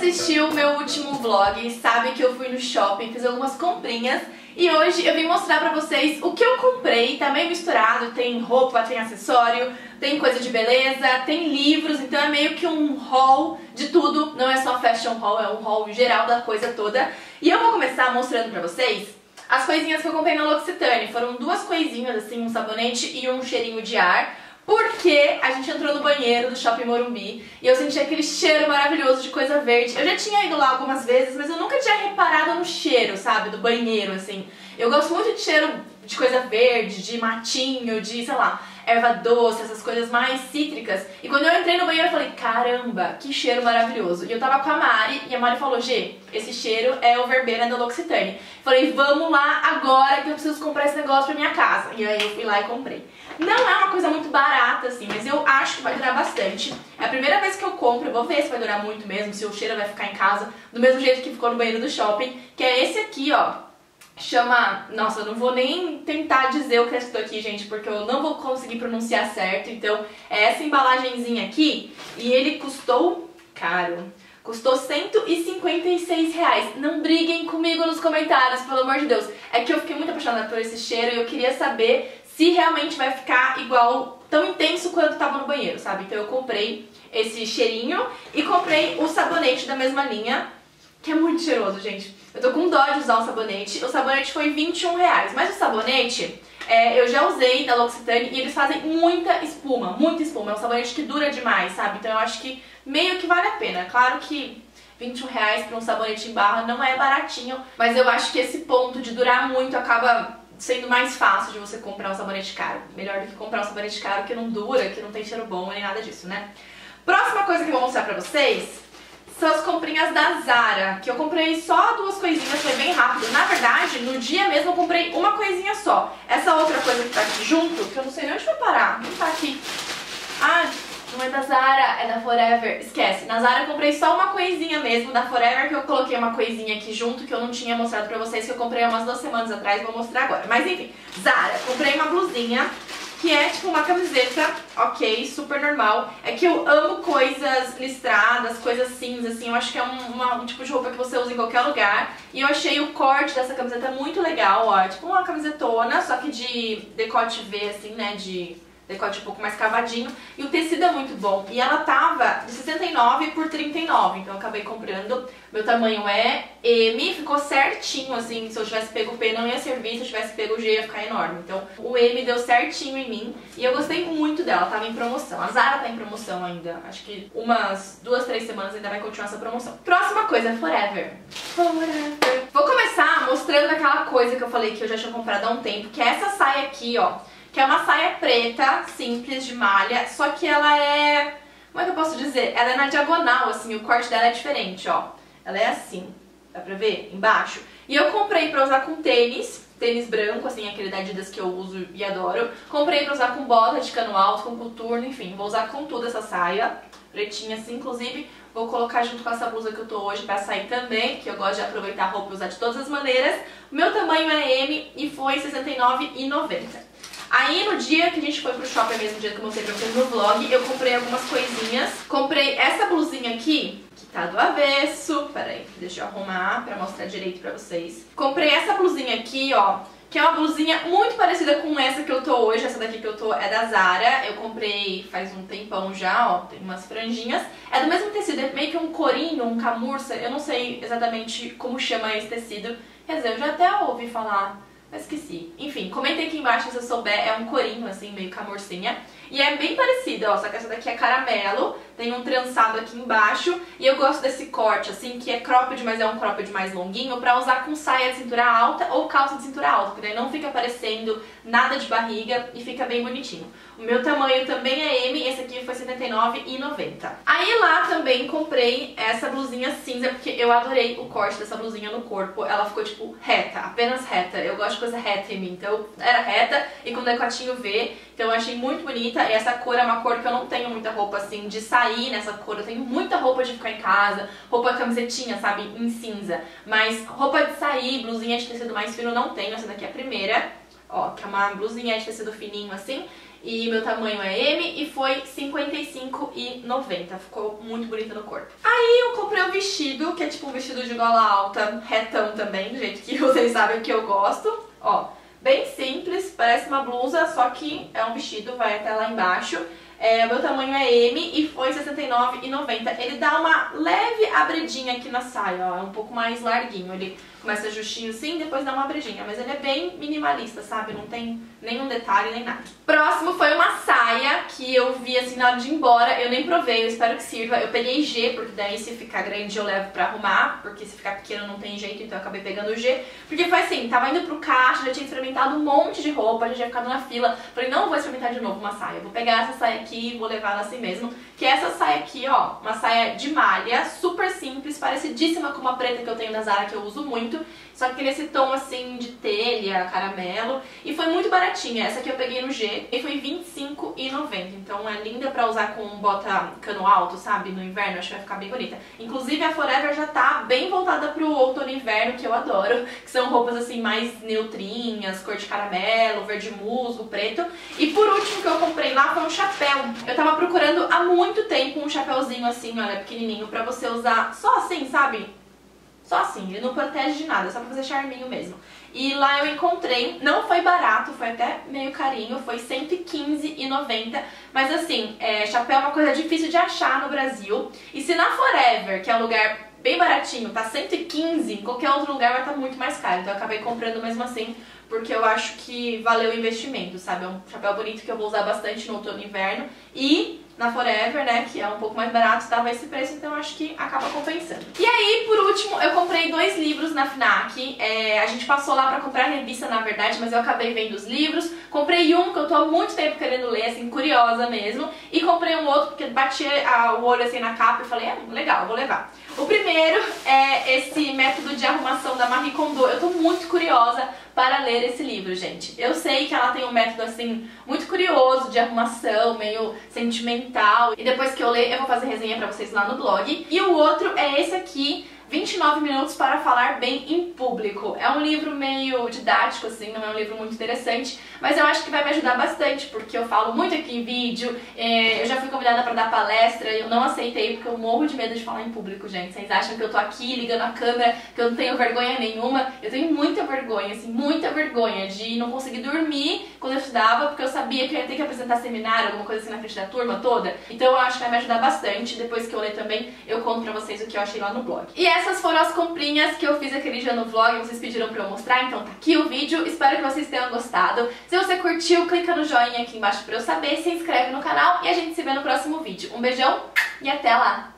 assistiu o meu último vlog sabe que eu fui no shopping, fiz algumas comprinhas e hoje eu vim mostrar pra vocês o que eu comprei, tá meio misturado, tem roupa, tem acessório, tem coisa de beleza, tem livros, então é meio que um haul de tudo, não é só fashion haul, é um haul geral da coisa toda. E eu vou começar mostrando pra vocês as coisinhas que eu comprei na L'Occitane. Foram duas coisinhas, assim, um sabonete e um cheirinho de ar. Porque a gente entrou no banheiro do Shopping Morumbi e eu senti aquele cheiro maravilhoso de coisa verde. Eu já tinha ido lá algumas vezes, mas eu nunca tinha reparado no cheiro, sabe, do banheiro, assim. Eu gosto muito de cheiro de coisa verde, de matinho, de, sei lá, erva doce, essas coisas mais cítricas. E quando eu entrei no banheiro eu falei, caramba, que cheiro maravilhoso. E eu tava com a Mari e a Mari falou, G, esse cheiro é o verbena da L'Occitane. Falei, vamos lá agora que eu preciso comprar esse negócio pra minha casa. E aí eu fui lá e comprei. Não é uma assim, mas eu acho que vai durar bastante. É a primeira vez que eu compro, eu vou ver se vai durar muito mesmo, se o cheiro vai ficar em casa, do mesmo jeito que ficou no banheiro do shopping, que é esse aqui, ó chama. Nossa, eu não vou nem tentar dizer o que é isso aqui, gente, porque eu não vou conseguir pronunciar certo. Então, é essa embalagenzinha aqui e ele custou caro. Custou 156 reais. Não briguem comigo nos comentários, pelo amor de Deus. É que eu fiquei muito apaixonada por esse cheiro e eu queria saber se realmente vai ficar igual, tão intenso quanto tava no banheiro, sabe? Então eu comprei esse cheirinho e comprei o sabonete da mesma linha, que é muito cheiroso, gente. Eu tô com dó de usar um sabonete. O sabonete foi 21 reais, mas o sabonete é, eu já usei da L'Occitane e eles fazem muita espuma, muita espuma. É um sabonete que dura demais, sabe? Então eu acho que meio que vale a pena. Claro que 21 reais pra um sabonete em barra não é baratinho, mas eu acho que esse ponto de durar muito acaba sendo mais fácil de você comprar um sabonete caro. Melhor do que comprar um sabonete caro que não dura, que não tem cheiro bom nem nada disso, né? Próxima coisa que eu vou mostrar pra vocês são as comprinhas da Zara, que eu comprei só duas coisinhas, foi bem rápido. Na verdade, no dia mesmo eu comprei uma coisinha só. Essa outra coisa que tá aqui junto, que eu não sei nem onde foi parar, não tá aqui. Da Zara, é da Forever. Esquece, na Zara eu comprei só uma coisinha mesmo da Forever, que eu coloquei uma coisinha aqui junto, que eu não tinha mostrado pra vocês, que eu comprei umas duas semanas atrás, vou mostrar agora. Mas enfim, Zara, comprei uma blusinha que é tipo uma camiseta, ok, super normal. É que eu amo coisas listradas, coisas cinzas, assim, eu acho que é um, uma, um tipo de roupa que você usa em qualquer lugar. E eu achei o corte dessa camiseta muito legal, ó, é tipo uma camisetona, só que de decote V, assim, né, de decote um pouco mais cavadinho. E o tecido é muito bom. E ela tava de 69 por 39, então eu acabei comprando. Meu tamanho é M, ficou certinho, assim, se eu tivesse pego o P não ia servir, se eu tivesse pego o G ia ficar enorme. Então o M deu certinho em mim e eu gostei muito dela, tava em promoção. A Zara tá em promoção ainda, acho que umas duas, três semanas ainda vai continuar essa promoção. Próxima coisa, Forever. Forever. Vou começar mostrando aquela coisa que eu falei que eu já tinha comprado há um tempo, que é essa saia aqui, ó que é uma saia preta, simples, de malha, só que ela é... Como é que eu posso dizer? Ela é na diagonal, assim, o corte dela é diferente, ó. Ela é assim, dá pra ver? Embaixo. E eu comprei pra usar com tênis, tênis branco, assim, aquele da Adidas que eu uso e adoro. Comprei pra usar com bota de cano alto, com coturno, enfim, vou usar com tudo essa saia, pretinha assim, inclusive vou colocar junto com essa blusa que eu tô hoje pra sair também, que eu gosto de aproveitar a roupa e usar de todas as maneiras. O meu tamanho é M e foi R$ 69,90. Aí no dia que a gente foi pro shopping, mesmo dia que eu mostrei pra vocês no vlog, eu comprei algumas coisinhas. Comprei essa blusinha aqui, que tá do avesso. Pera aí, deixa eu arrumar pra mostrar direito pra vocês. Comprei essa blusinha aqui, ó, que é uma blusinha muito parecida com essa que eu tô hoje. Essa daqui que eu tô é da Zara. Eu comprei faz um tempão já, ó, tem umas franjinhas. É do mesmo tecido, é meio que um corinho, um camurça. Eu não sei exatamente como chama esse tecido. Quer dizer, eu já até ouvi falar mas esqueci. Enfim, comentei aqui embaixo se você souber, é um corinho assim, meio camorcinha. E é bem parecido, ó, só que essa daqui é caramelo, tem um trançado aqui embaixo. E eu gosto desse corte, assim, que é cropped, mas é um cropped mais longuinho, pra usar com saia de cintura alta ou calça de cintura alta, porque daí não fica aparecendo nada de barriga e fica bem bonitinho. O meu tamanho também é M, esse aqui foi R$ 79,90. Aí lá também comprei essa blusinha cinza, porque eu adorei o corte dessa blusinha no corpo. Ela ficou, tipo, reta, apenas reta. Eu gosto de coisa reta em mim, então era reta e com decotinho V, então eu achei muito bonita. E essa cor é uma cor que eu não tenho muita roupa assim de sair nessa cor. Eu tenho muita roupa de ficar em casa, roupa camisetinha, sabe, em cinza. Mas roupa de sair, blusinha de tecido mais fino não tenho. Essa daqui é a primeira, ó, que é uma blusinha de tecido fininho assim. e meu tamanho é M e foi 55,90. Ficou muito bonita no corpo. Aí eu comprei um vestido, que é tipo um vestido de gola alta, retão também, do jeito que vocês sabem que eu gosto. Ó, bem simples, parece uma blusa, só que é um vestido, vai até lá embaixo. É, meu tamanho é M e foi R$69,90. Ele dá uma leve abridinha aqui na saia, ó, é um pouco mais larguinho. Ele começa justinho assim, depois dá uma abridinha. Mas ele é bem minimalista, sabe? Não tem nenhum detalhe, nem nada. Próximo foi uma saia que eu vi assim na hora de ir embora. Eu nem provei, eu espero que sirva. Eu peguei G, porque daí se ficar grande eu levo pra arrumar. Porque se ficar pequeno não tem jeito, então eu acabei pegando o G. Porque foi assim, tava indo pro caixa, já tinha experimentado um monte de roupa, já tinha ficado na fila. Falei, não vou experimentar de novo uma saia. Vou pegar essa saia aqui e vou levar ela assim mesmo. Que é essa saia aqui, ó. Uma saia de malha, super simples, parecidíssima com uma preta que eu tenho da Zara, que eu uso muito muito, só que nesse tom assim de telha, caramelo, e foi muito baratinha. Essa aqui eu peguei no G e foi R$25,90, então é linda pra usar com bota cano alto, sabe, no inverno, acho que vai ficar bem bonita. Inclusive a Forever já tá bem voltada pro outono e inverno, que eu adoro, que são roupas assim mais neutrinhas, cor de caramelo, verde musgo, preto. E por último que eu comprei lá foi um chapéu. Eu tava procurando há muito tempo um chapéuzinho assim, olha, pequenininho, pra você usar só assim, sabe? Só assim, ele não protege de nada, só pra fazer charminho mesmo. E lá eu encontrei, não foi barato, foi até meio carinho, foi R$115,90. Mas assim, é, chapéu é uma coisa difícil de achar no Brasil. E se na Forever, que é um lugar bem baratinho, tá 115, em qualquer outro lugar vai estar tá muito mais caro. Então eu acabei comprando mesmo assim, porque eu acho que valeu o investimento, sabe? É um chapéu bonito que eu vou usar bastante no outono e inverno. E na Forever, né, que é um pouco mais barato, estava esse preço, então acho que acaba compensando. E aí, por último, eu comprei dois livros na FNAC. É, a gente passou lá pra comprar revista, na verdade, mas eu acabei vendo os livros. Comprei um que eu tô há muito tempo querendo ler, assim, curiosa mesmo. E comprei um outro porque bati a, o olho assim na capa e falei, é, legal, vou levar. O primeiro é esse método de arrumação da Marie Kondo. Eu tô muito curiosa para ler esse livro, gente. Eu sei que ela tem um método, assim, muito curioso de arrumação, meio sentimental. E depois que eu ler, eu vou fazer resenha pra vocês lá no blog. E o outro é esse aqui, 29 minutos para falar bem em público. É um livro meio didático, assim, não é um livro muito interessante, mas eu acho que vai me ajudar bastante, porque eu falo muito aqui em vídeo, é, eu já fui convidada para dar palestra e eu não aceitei porque eu morro de medo de falar em público, gente. Vocês acham que eu tô aqui ligando a câmera, que eu não tenho vergonha nenhuma? Eu tenho muita vergonha, assim, muita vergonha de não conseguir dormir quando eu estudava, porque eu sabia que eu ia ter que apresentar seminário, alguma coisa assim na frente da turma toda. Então eu acho que vai me ajudar bastante. Depois que eu ler também, eu conto pra vocês o que eu achei lá no blog. E essas foram as comprinhas que eu fiz aquele dia no vlog, vocês pediram pra eu mostrar, então tá aqui o vídeo. Espero que vocês tenham gostado. Se você curtiu, clica no joinha aqui embaixo pra eu saber, se inscreve no canal e a gente se vê no próximo vídeo. Um beijão e até lá!